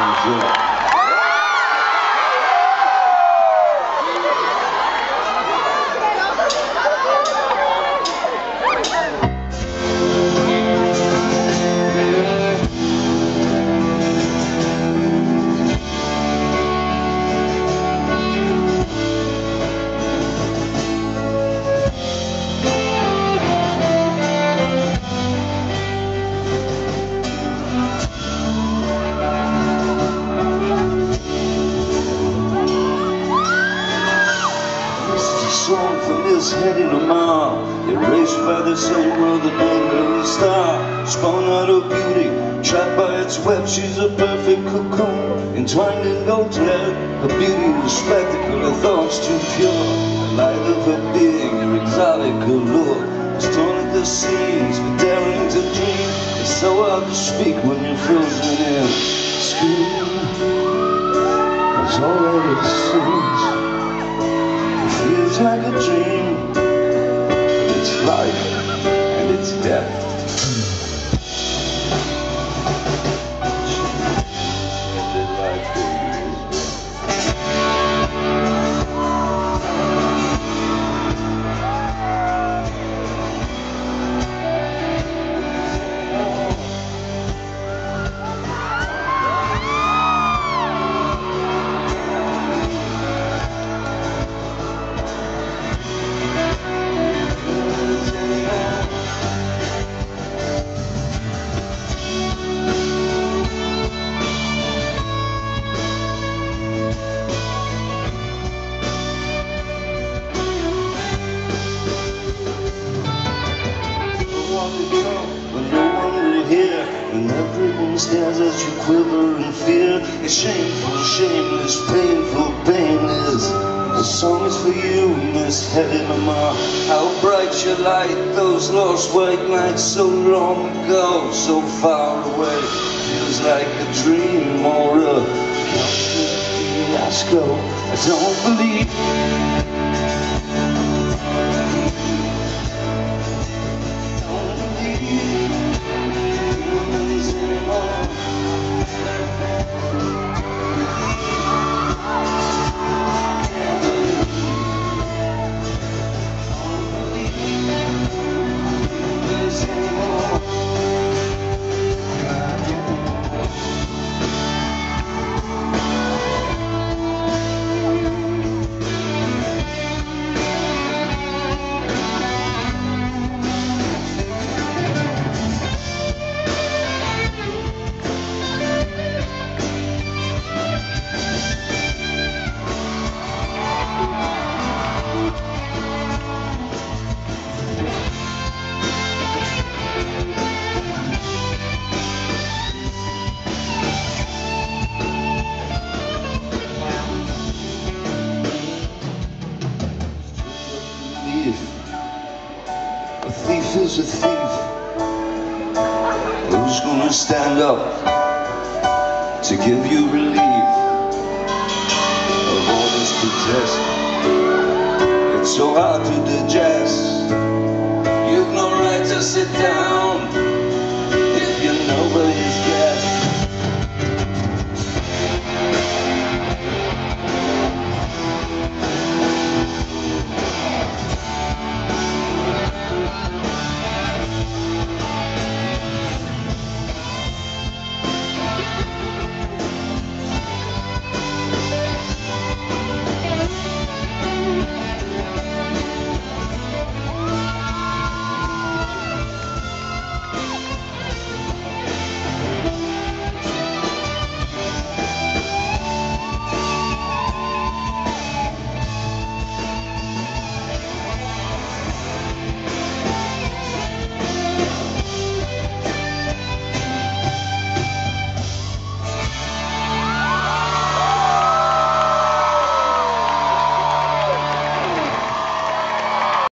好吃 from his head in a mile Erased by the same world that made star. Spun out of beauty, trapped by its web. She's a perfect cocoon, entwined in gold thread Her beauty was spectacle, her thoughts too pure. The light of her being, her exotic allure. Was torn at the seams, for daring to dream. It's so hard to speak when you're frozen in. Scream, like a dream. And everyone stares as you quiver in fear. It's shameful, shameless, painful, painless. The song is for you, Miss Hedy Lamarr How bright your light, those lost white nights So long ago, so far away. Feels like a dream or a fiasco I don't believe is a thief. Who's gonna stand up to give you relief of all this protest? It's so hard to digest. You've no right to sit down.